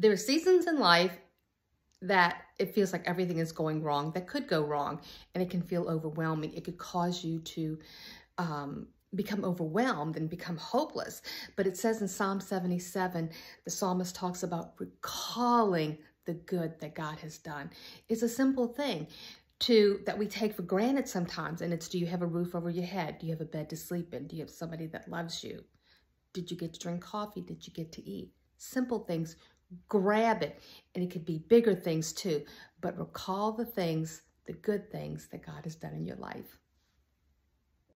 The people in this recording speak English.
There are seasons in life that it feels like everything is going wrong, that could go wrong, and it can feel overwhelming. It could cause you to um, become overwhelmed and become hopeless. But it says in Psalm 77, the psalmist talks about recalling the good that God has done. It's a simple thing to that we take for granted sometimes. And it's do you have a roof over your head? Do you have a bed to sleep in? Do you have somebody that loves you? Did you get to drink coffee? Did you get to eat? Simple things. Grab it. And it could be bigger things too. But recall the things, the good things that God has done in your life.